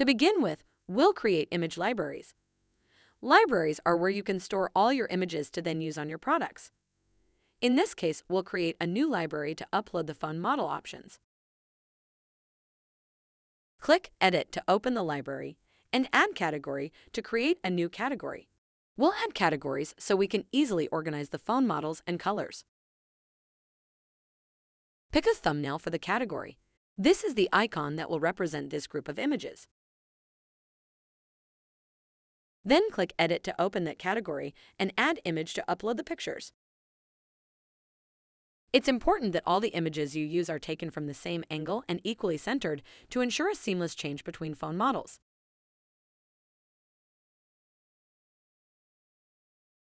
To begin with, we'll create image libraries. Libraries are where you can store all your images to then use on your products. In this case, we'll create a new library to upload the phone model options. Click Edit to open the library and Add Category to create a new category. We'll add categories so we can easily organize the phone models and colors. Pick a thumbnail for the category. This is the icon that will represent this group of images. Then click Edit to open that category and add image to upload the pictures. It's important that all the images you use are taken from the same angle and equally centered to ensure a seamless change between phone models.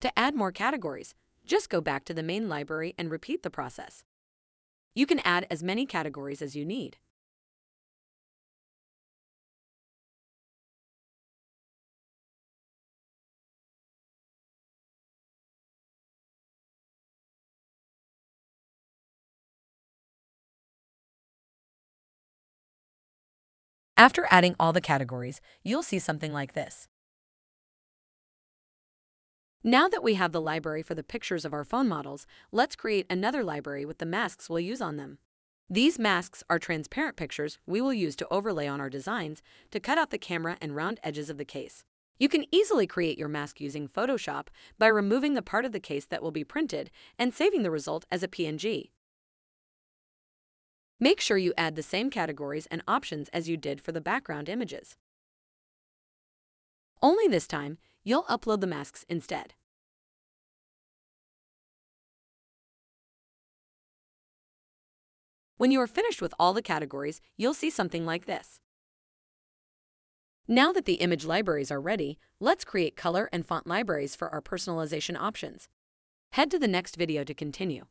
To add more categories, just go back to the main library and repeat the process. You can add as many categories as you need. After adding all the categories, you'll see something like this. Now that we have the library for the pictures of our phone models, let's create another library with the masks we'll use on them. These masks are transparent pictures we will use to overlay on our designs to cut out the camera and round edges of the case. You can easily create your mask using Photoshop by removing the part of the case that will be printed and saving the result as a PNG. Make sure you add the same categories and options as you did for the background images. Only this time, you'll upload the masks instead. When you are finished with all the categories, you'll see something like this. Now that the image libraries are ready, let's create color and font libraries for our personalization options. Head to the next video to continue.